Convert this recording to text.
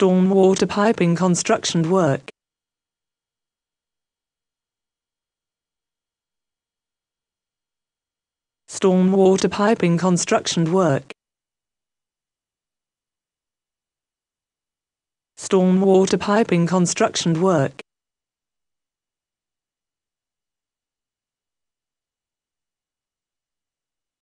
Stormwater piping construction work. Stormwater piping construction work. Stormwater piping construction work.